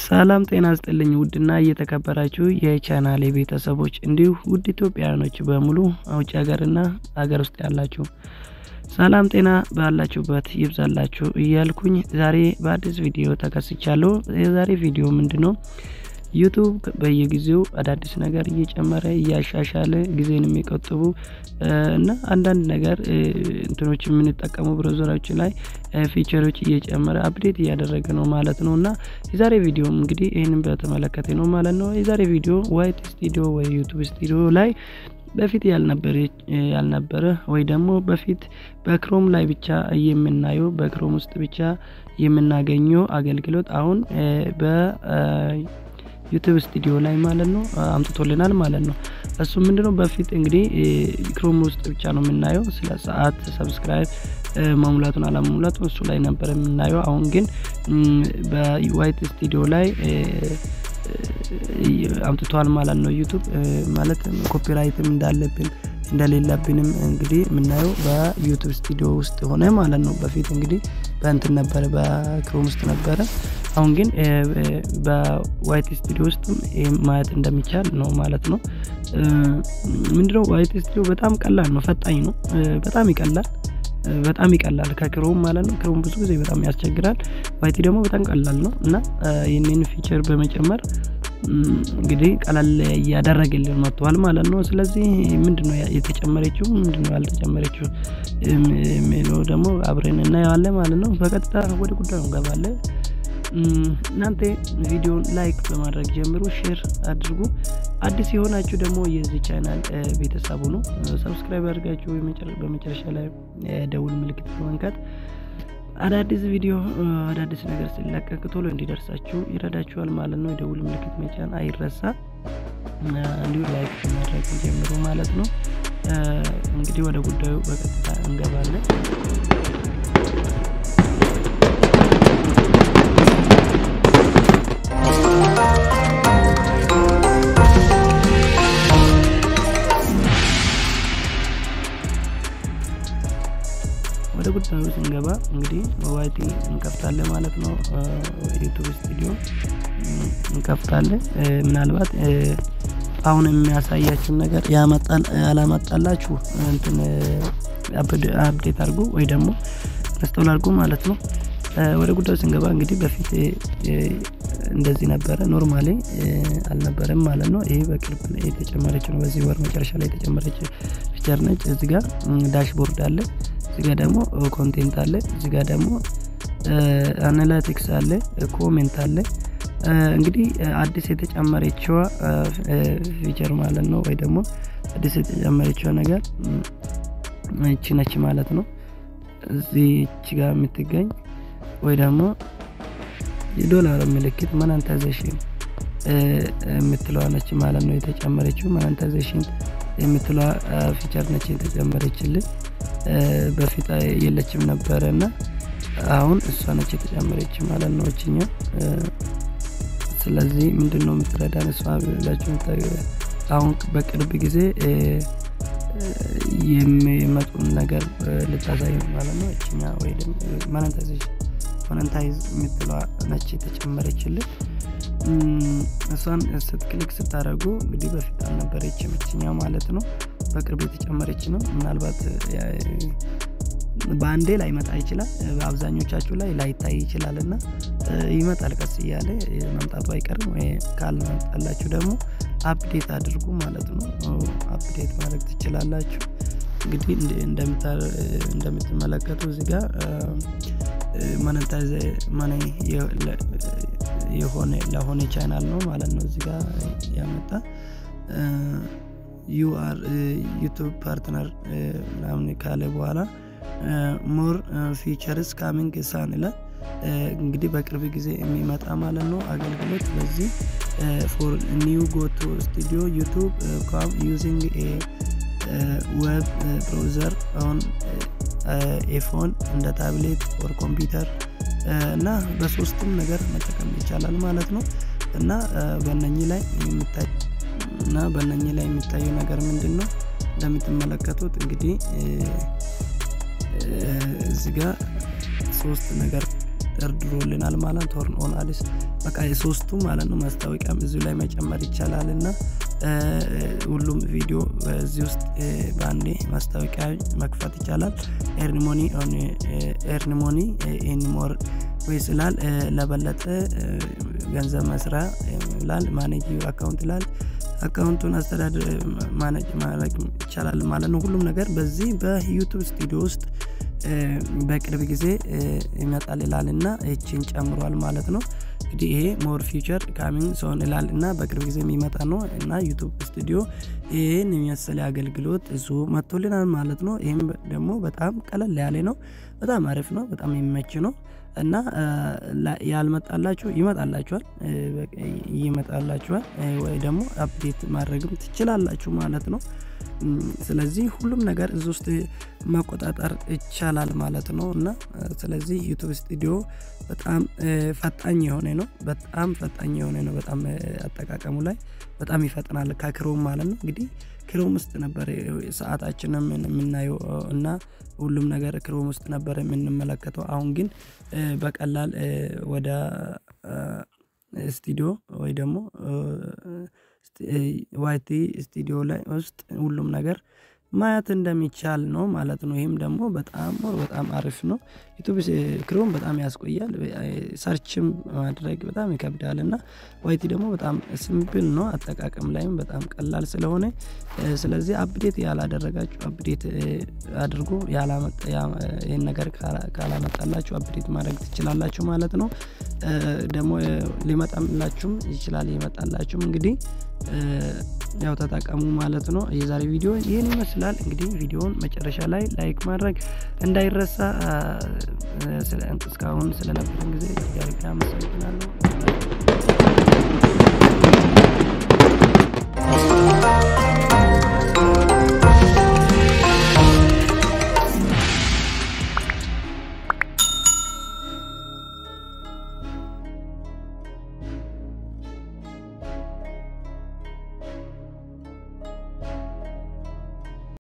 ሰላም ጤና ስጥልኝ ውድና እየተከበራችሁ የቻናሌ ቤተሰቦች እንዲሁ ውድ ኢትዮጵያውያኖች በሙሉ ውጭ ሀገርና ሀገር ውስጥ ያላችሁ ሰላም ጤና ባላችሁበት ይብዛላችሁ እያልኩኝ ዛሬ በአዲስ ቪዲዮ ተከስቻለሁ። የዛሬ ቪዲዮ ምንድን ነው? ዩቱብ በየጊዜው አዳዲስ ነገር እየጨመረ እያሻሻለ ጊዜን የሚቆጥቡ እና አንዳንድ ነገር እንትኖች የምንጠቀሙ browser ኦች ላይ feature ኦች እየጨመረ update እያደረገ ነው ማለት ነው። እና የዛሬ ቪዲዮ እንግዲህ ይህንን በተመለከተ ነው ማለት ነው። የዛሬ ቪዲዮ YT Studio ወይ ዩቱብ ስቱዲዮ ላይ በፊት ያልነበረ ወይ ደግሞ በፊት በክሮም ላይ ብቻ የምናየው በክሮም ውስጥ ብቻ የምናገኘው አገልግሎት አሁን ዩቱብ ስቱዲዮ ላይ ማለት ነው አምጥቶልናል ማለት ነው። እሱ ምንድነው? በፊት እንግዲህ ክሮም ውስጥ ብቻ ነው የምናየው ስለ ሰዓት subscribe መሙላቱን አለመሙላቱን እሱ ላይ ነበር የምናየው። አሁን ግን በ YT Studio ላይ አምጥቷል ማለት ነው። ዩቱብ ማለት copyright ም እንዳለብን እንደሌለብንም እንግዲህ የምናየው በዩቱብ ስቱዲዮ ውስጥ ሆነ ማለት ነው። በፊት እንግዲህ በእንትን ነበረ በክሮም ውስጥ ነበረ። አሁን ግን በ YT Studio ውስጥም ማየት እንደሚቻል ነው ማለት ነው። ምንድነው YT Studio በጣም ቀላል ነው፣ ፈጣን ነው፣ በጣም ይቀላል በጣም ይቀላል ከክሮም ማለት ነው። ክሮም ብዙ ጊዜ በጣም ያስቸግራል። YT ደግሞ በጣም ቀላል ነው እና ይህንን feature በመጨመር እንግዲህ ቀላል እያደረግልን መጥተዋል ማለት ነው። ስለዚህ ምንድነው የተጨመረችው ምንድነው ያልተጨመረችው የሚለው ደግሞ አብረን እናየዋለን ማለት ነው። በቀጥታ ወደ ጉዳዩ እንገባለን። እናንተ ቪዲዮን like በማድረግ ጀምሩ፣ share አድርጉ። አዲስ የሆናችሁ ደግሞ የዚህ ቻናል ቤተሰቡ ነው። subscribe አድርጋችሁ በመጨረሻ ላይ ደውል ምልክት በመንካት አዳዲስ ቪዲዮ አዳዲስ ነገር ሲለቀቅ ቶሎ እንዲደርሳችሁ ይረዳችኋል ማለት ነው። የደውል ምልክት መጫን አይረሳ። እንዲሁ like በማድረግ ጀምሩ ማለት ነው። እንግዲህ ወደ ጉዳዩ በቀጥታ እንገባለን። ወደ ጉዳዩ ስንገባ እንግዲህ YT እንከፍታለን ማለት ነው። ዩቱብ ስቱዲዮ እንከፍታለን። ምናልባት አሁን የሚያሳያችሁን ነገር ያላመጣላችሁ እንትን update አድርጉ ወይ ደግሞ install አድርጉ ማለት ነው። ወደ ጉዳዩ ስንገባ እንግዲህ በፊት እንደዚህ ነበረ፣ normally አልነበረም ማለት ነው። ይሄ በቅርብ የተጨመረች ነው። በዚህ ወር መጨረሻ ላይ የተጨመረች feature ነች። እዚህ ጋር dashboard አለ እዚህ ጋር ደግሞ content አለ። እዚህ ጋር ደግሞ analytics አለ፣ comment አለ። እንግዲህ አዲስ የተጨመረችዋ feature ማለት ነው ወይ ደግሞ አዲስ የተጨመረችዋ ነገር እቺ ነች ማለት ነው። እዚች ጋር የምትገኝ ወይ ደግሞ የዶላር ምልክት monetization የምትለዋ ነች ማለት ነው የተጨመረችው። monetization የምትለዋ feature ነች የተጨመረችልን በፊት የለችም ነበረ እና አሁን እሷ ነች የተጨመረች ማለት ነው እችኛው። ስለዚህ ምንድን ነው የምትረዳን እሷ ብላችሁ አሁን በቅርብ ጊዜ የሚመጡን ነገር ልታሳይ ማለት ነው። እችኛ ወይ monetize የምትለዋ ነች የተጨመረችልን። እሷን ስት click ስታደርጉ እንግዲህ በፊት አልነበረችም እችኛው ማለት ነው። በቅርብ የተጨመረች ነው። ምናልባት በአንዴ ላይመጣ ይችላል። በአብዛኞቻችሁ ላይ ላይታይ ይችላል እና ይመጣል ቀስ እያለ መምጣቱ አይቀርም። ካልመጣላችሁ ደግሞ update አድርጉ ማለት ነው። update ማድረግ ትችላላችሁ። እንግዲህ እንደምትመለከቱ እዚህ ጋር መነታይዘ መኔ የሆነ ለሆነ ቻናል ነው ማለት ነው። እዚህ ጋር ያመጣ ዩአር ዩቱብ ፓርትነር ምናምን ካለ በኋላ ሞር ፊቸርስ ካሚንግ ሳን ይላል። እንግዲህ በቅርብ ጊዜ የሚመጣ ማለት ነው አገልግሎት በዚህ ፎር ኒው ጎቶ ስቱዲዮ ዩቱብ com using web browser on a phone and tablet or computer እና በሶስቱም ነገር መጠቀም ይቻላል ማለት ነው እና በእነኚህ ላይ የሚታይ እና በእነኚህ ላይ የሚታየው ነገር ምንድን ነው? እንደምትመለከቱት እንግዲህ እዚህ ጋር ሶስት ነገር ደርድሮልናል ማለት turn on አዲስ በቃ የሶስቱ ማለት ነው ማስታወቂያም እዚሁ ላይ መጨመር ይቻላል እና ሁሉም ቪዲዮ እዚህ ውስጥ በአንዴ ማስታወቂያ መክፈት ይቻላል earn money earn money earn more ወይ ስላል ለበለጠ ገንዘብ መስሪያ ይላል manage account ይላል። አካውንቱን አስተዳደር manage ማድረግ ይቻላል ማለት ነው። ሁሉም ነገር በዚህ በ YouTube Studio ውስጥ በቅርብ ጊዜ ይመጣል ይላል እና ይችን ጨምሯል ማለት ነው እንግዲህ ይሄ more feature coming soon ይላል እና በቅርብ ጊዜ የሚመጣ ነው እና YouTube Studio ይህን የሚመስል አገልግሎት እሱ መጥቶልናል ማለት ነው። ይህም ደግሞ በጣም ቀለል ያለ ነው በጣም አሪፍ ነው በጣም የሚመች ነው እና ያልመጣላችሁ ይመጣላችኋል ይመጣላችኋል ወይ ደግሞ update ማድረግም ትችላላችሁ ማለት ነው ስለዚህ ሁሉም ነገር እዚ ውስጥ መቆጣጠር ይቻላል ማለት ነው። እና ስለዚህ YouTube Studio በጣም ፈጣን የሆነ ነው። በጣም ፈጣን የሆነ ነው። በጣም አጠቃቀሙ ላይ በጣም ይፈጥናል ከ Chrome ማለት ነው። እንግዲህ Chrome ውስጥ ነበር ሰዓታችንም የምናየው እና ሁሉም ነገር Chrome ውስጥ ነበር የምንመለከተው። አሁን ግን በቀላል ወደ ስቱዲዮ ወይ ደግሞ YT Studio ላይ ውስጥ ሁሉም ነገር ማየት እንደሚቻል ነው ማለት ነው። ይህም ደግሞ በጣም በጣም አሪፍ ነው። YouTube Chrome በጣም ያስቆያል። search ም ማድረግ በጣም ይከብዳል እና YT ደግሞ በጣም simple ነው። አጠቃቀም ላይም በጣም ቀላል ስለሆነ ስለዚህ update ያላደረጋችሁ update አድርጉ ይህን ነገር ካላመጣላችሁ update ማድረግ ትችላላችሁ ማለት ነው ደግሞ ሊመጣላችሁም ይችላል ይመጣላችሁም እንግዲህ ያው ተጠቀሙ ማለት ነው። የዛሬ ቪዲዮ ይህን ይመስላል። እንግዲህ ቪዲዮውን መጨረሻ ላይ like ማድረግ እንዳይረሳ። እስካሁን ስለነበረን ጊዜ ጋርጋ አመሰግናለሁ።